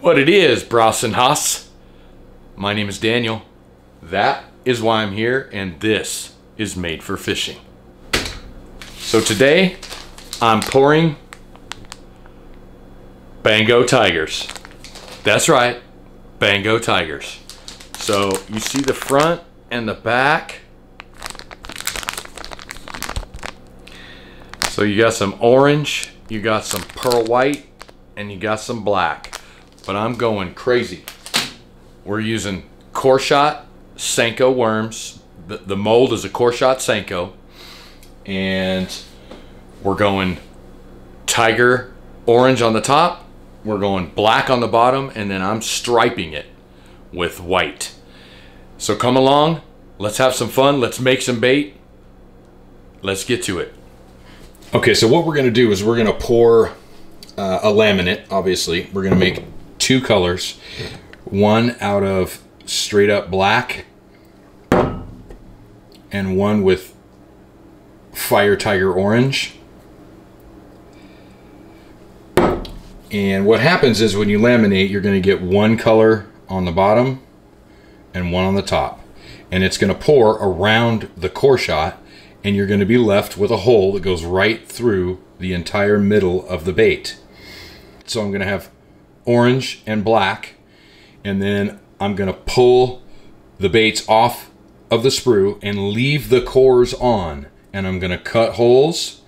what it is, Browson Haas. My name is Daniel. That is why I'm here, and this is made for fishing. So today, I'm pouring Bango Tigers. That's right, Bango Tigers. So you see the front and the back. So you got some orange, you got some pearl white, and you got some black. But I'm going crazy. We're using core shot Senko worms. The, the mold is a core shot Senko. And we're going tiger orange on the top. We're going black on the bottom. And then I'm striping it with white. So come along. Let's have some fun. Let's make some bait. Let's get to it. Okay, so what we're going to do is we're going to pour uh, a laminate, obviously. We're going to make two colors. One out of straight up black and one with fire tiger orange. And what happens is when you laminate, you're going to get one color on the bottom and one on the top. And it's going to pour around the core shot and you're going to be left with a hole that goes right through the entire middle of the bait. So I'm going to have orange and black and then I'm going to pull the baits off of the sprue and leave the cores on and I'm going to cut holes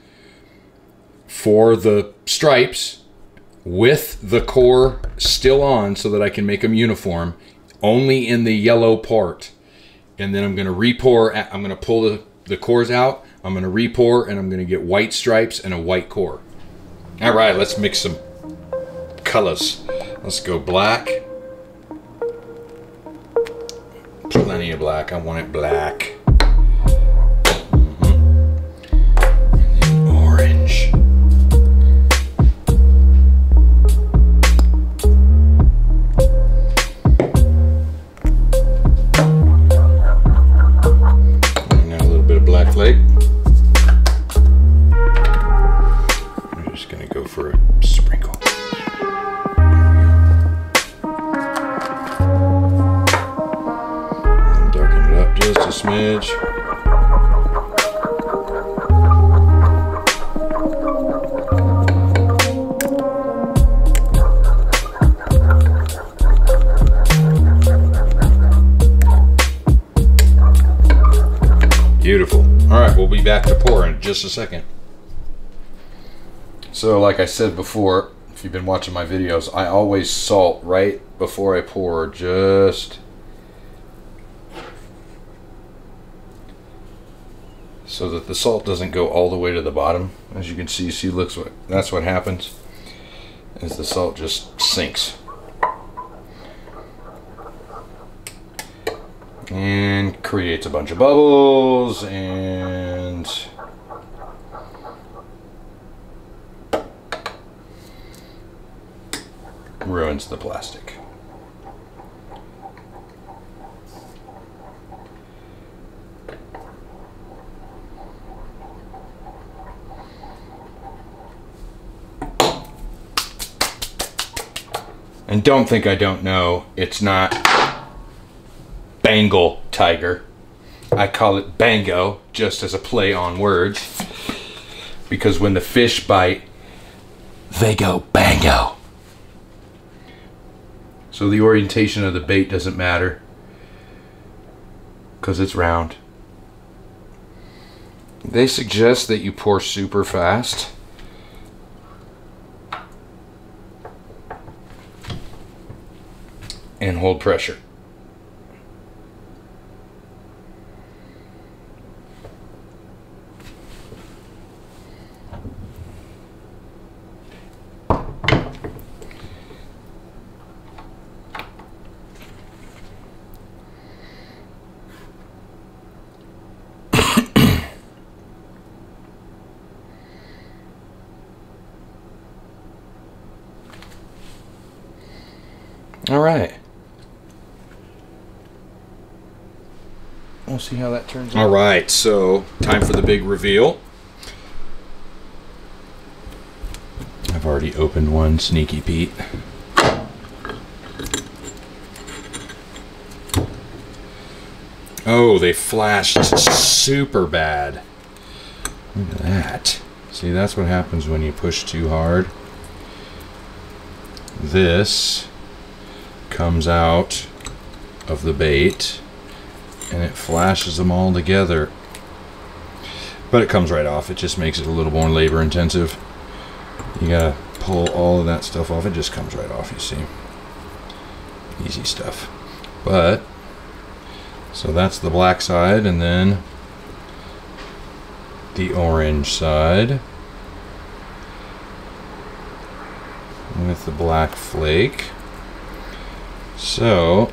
for the stripes with the core still on so that I can make them uniform only in the yellow part. And then I'm going to repour I'm going to pull the, the cores out I'm going to repour and I'm going to get white stripes and a white core. All right let's mix some colors let's go black. Plenty of black. I want it black just a smidge. Beautiful. All right, we'll be back to pour in just a second. So, like I said before, if you've been watching my videos, I always salt right before I pour, just so that the salt doesn't go all the way to the bottom. As you can see, see, looks what that's what happens is the salt just sinks. and creates a bunch of bubbles and ruins the plastic. And don't think I don't know, it's not Bengal tiger. I call it bango just as a play on words. Because when the fish bite, they go bango. So the orientation of the bait doesn't matter because it's round. They suggest that you pour super fast. And hold pressure. All right. We'll see how that turns out. All right, so time for the big reveal. I've already opened one, Sneaky Pete. Oh, they flashed super bad. Look at that. See, that's what happens when you push too hard. This comes out of the bait and it flashes them all together. But it comes right off. It just makes it a little more labor intensive. You gotta pull all of that stuff off. It just comes right off, you see. Easy stuff. But, so that's the black side, and then the orange side with the black flake. So,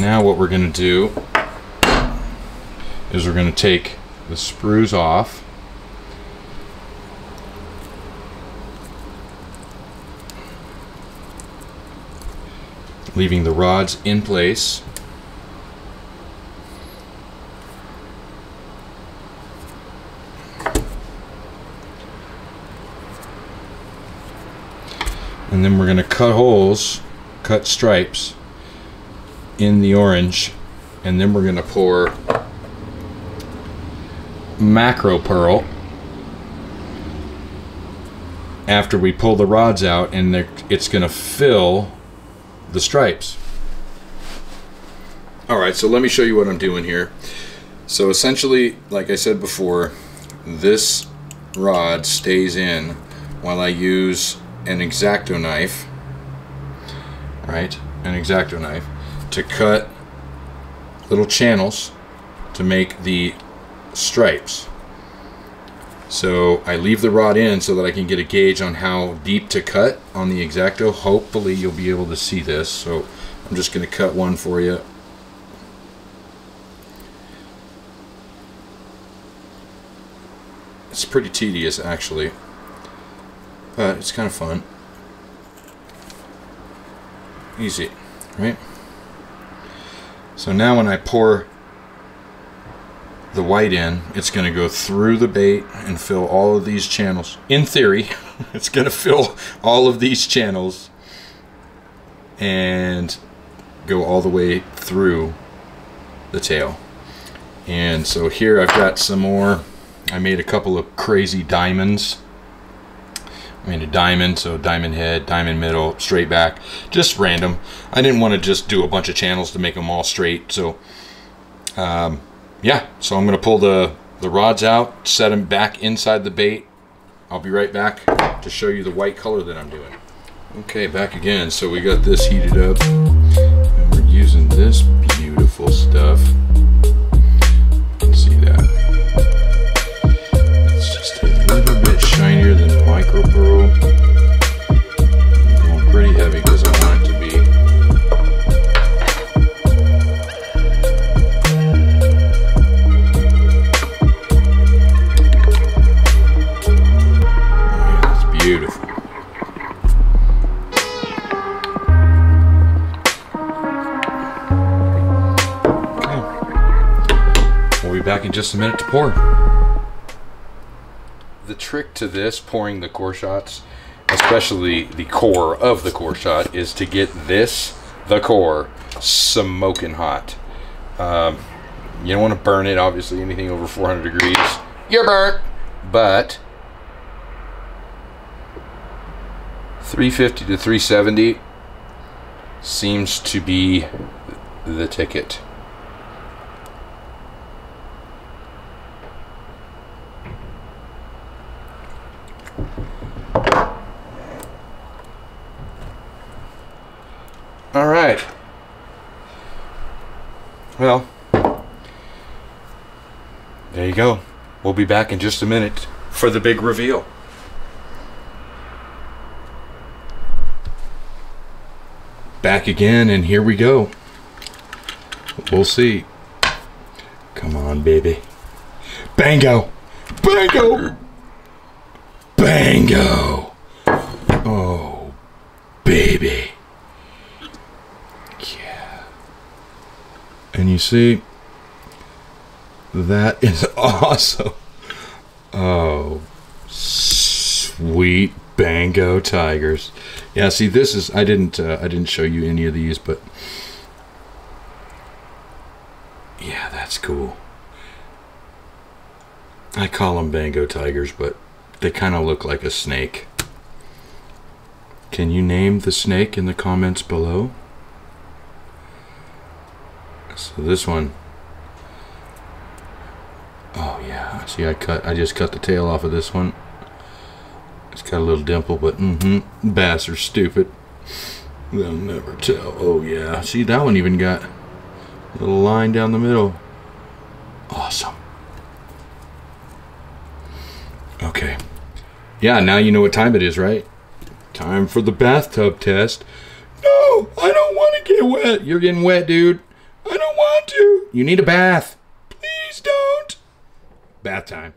now what we're going to do is we're going to take the sprues off leaving the rods in place. And then we're going to cut holes, cut stripes in the orange, and then we're going to pour macro pearl after we pull the rods out and it's going to fill the stripes. All right, so let me show you what I'm doing here. So essentially, like I said before, this rod stays in while I use an X-Acto knife, right, an X-Acto knife, to cut little channels to make the stripes. So I leave the rod in so that I can get a gauge on how deep to cut on the X-Acto. Hopefully you'll be able to see this. So I'm just going to cut one for you. It's pretty tedious actually, but it's kind of fun. Easy, right? So now when I pour the white in, it's going to go through the bait and fill all of these channels. In theory, it's going to fill all of these channels and go all the way through the tail. And so here I've got some more. I made a couple of crazy diamonds. I mean a diamond, so diamond head, diamond middle, straight back, just random. I didn't want to just do a bunch of channels to make them all straight, so um, yeah, so I'm going to pull the, the rods out, set them back inside the bait. I'll be right back to show you the white color that I'm doing. Okay, back again. So we got this heated up, and we're using this beautiful stuff. See that? Pretty heavy because I want it to be. Beautiful. We'll be back in just a minute to pour. Trick to this, pouring the core shots, especially the core of the core shot, is to get this, the core, smoking hot. Um, you don't want to burn it, obviously, anything over 400 degrees, you're burnt. But 350 to 370 seems to be the ticket. All right. Well, there you go. We'll be back in just a minute for the big reveal. Back again, and here we go. We'll see. Come on, baby. Bango! Bango! Bango! Oh, baby. Yeah. And you see, that is awesome. Oh, sweet Bango tigers. Yeah, see, this is I didn't uh, I didn't show you any of these, but yeah, That's cool. I call them Bango tigers, but they kind of look like a snake. Can you name the snake in the comments below? So this one. Oh yeah, see I cut I just cut the tail off of this one. It's got a little dimple, but mm-hmm. Bass are stupid. They'll never tell. Oh yeah. See that one even got a little line down the middle. Awesome. Okay. Yeah, now you know what time it is, right? Time for the bathtub test. No, I don't want to get wet. You're getting wet, dude. I don't want to. You need a bath. Bath time.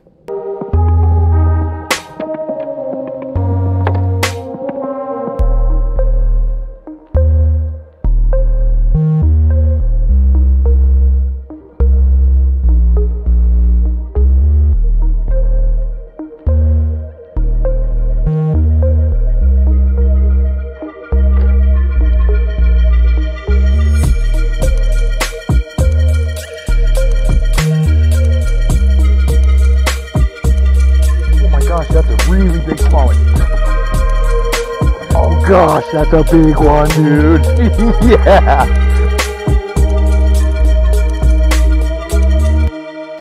Gosh, that's a big one, dude. yeah.